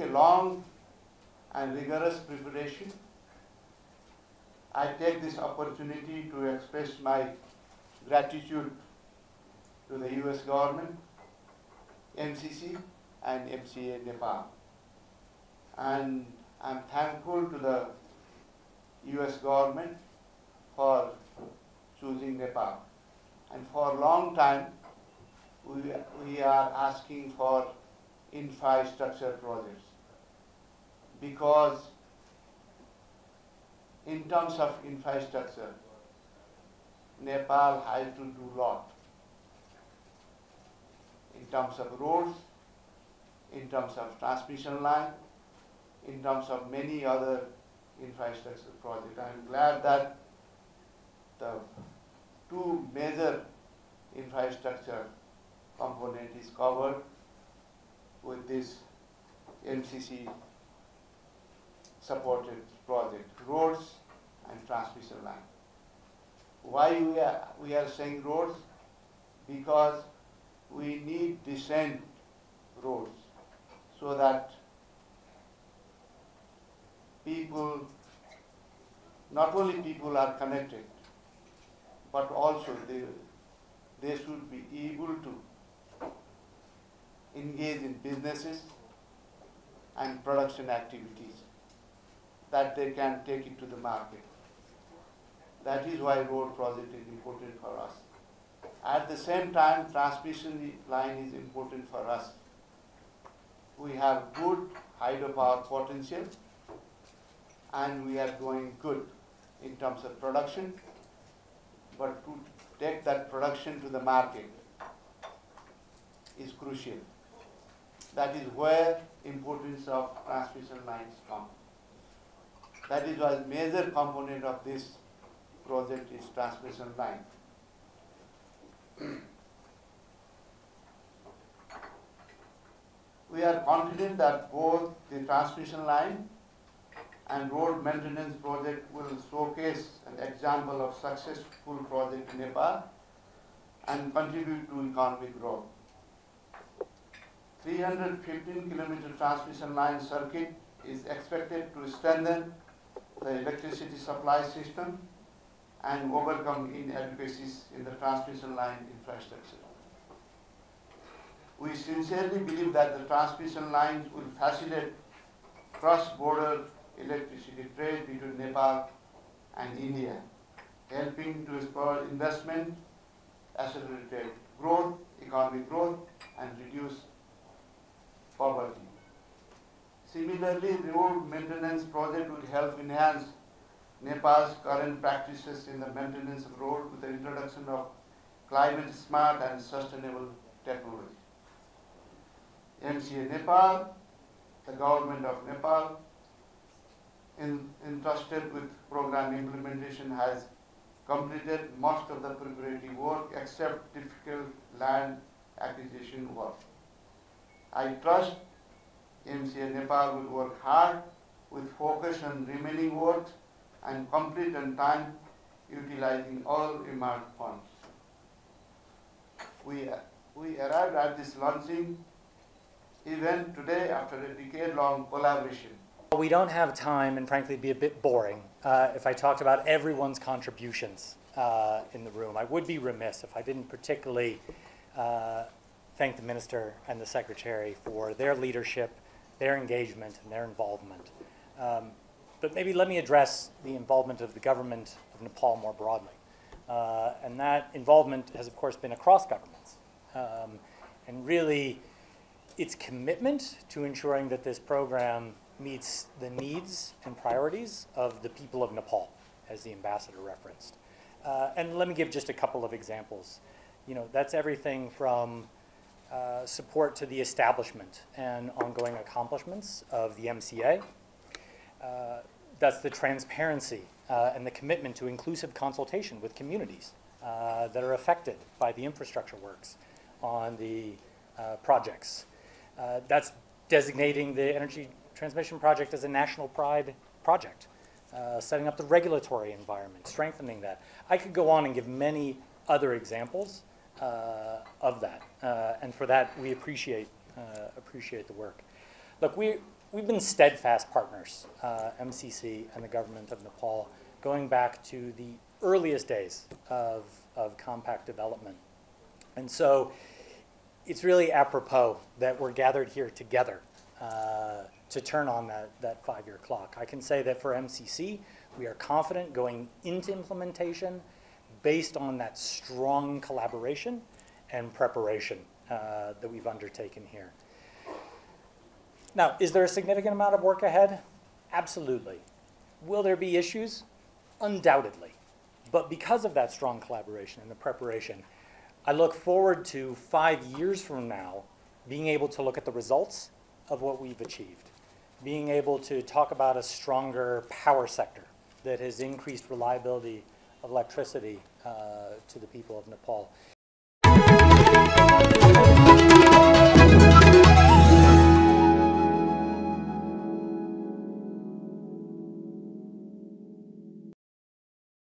a long and rigorous preparation. I take this opportunity to express my gratitude to the US government, MCC, and MCA Nepal. And I'm thankful to the US government for choosing Nepal. And for a long time, we, we are asking for infrastructure projects because in terms of infrastructure, Nepal has to do a lot in terms of roads, in terms of transmission line, in terms of many other infrastructure projects. I'm glad that the two major infrastructure component is covered with this MCC supported project, roads and transmission line. Why we are, we are saying roads? Because we need decent roads so that people, not only people are connected, but also they, they should be able to engage in businesses and production activities that they can take it to the market. That is why road project is important for us. At the same time, transmission line is important for us. We have good hydropower potential and we are going good in terms of production. But to take that production to the market is crucial. That is where importance of transmission lines come. That is why major component of this project is transmission line. we are confident that both the transmission line and road maintenance project will showcase an example of successful project in Nepal and contribute to economic growth. 315 kilometer transmission line circuit is expected to strengthen the electricity supply system and overcome inadequacies in the transmission line infrastructure. We sincerely believe that the transmission lines will facilitate cross-border electricity trade between Nepal and India, helping to spur investment, accelerate growth, economic growth, and reduce poverty. Similarly, the road maintenance project will help enhance Nepal's current practices in the maintenance of road with the introduction of climate smart and sustainable technology. MCA Nepal, the government of Nepal, in, entrusted with program implementation has completed most of the preparatory work except difficult land acquisition work. I trust MCA Nepal will work hard with focus on remaining works and complete on time utilizing all earmarked funds. We, we arrived at this launching event today after a decade-long collaboration. We don't have time, and frankly, be a bit boring uh, if I talked about everyone's contributions uh, in the room. I would be remiss if I didn't particularly uh, thank the minister and the secretary for their leadership, their engagement, and their involvement. Um, but maybe let me address the involvement of the government of Nepal more broadly. Uh, and that involvement has, of course, been across governments. Um, and really, its commitment to ensuring that this program meets the needs and priorities of the people of Nepal, as the ambassador referenced. Uh, and let me give just a couple of examples. You know, that's everything from uh, support to the establishment and ongoing accomplishments of the MCA. Uh, that's the transparency uh, and the commitment to inclusive consultation with communities uh, that are affected by the infrastructure works on the uh, projects. that's designating the energy transmission project as a national pride project, setting up the regulatory environment, strengthening that. I could go on and give many other examples of that. Uh, and for that, we appreciate, uh, appreciate the work. Look, we, we've been steadfast partners, uh, MCC and the government of Nepal, going back to the earliest days of, of compact development. And so it's really apropos that we're gathered here together uh, to turn on that, that five-year clock. I can say that for MCC, we are confident going into implementation based on that strong collaboration and preparation uh, that we've undertaken here. Now, is there a significant amount of work ahead? Absolutely. Will there be issues? Undoubtedly. But because of that strong collaboration and the preparation, I look forward to five years from now being able to look at the results of what we've achieved, being able to talk about a stronger power sector that has increased reliability of electricity uh, to the people of Nepal.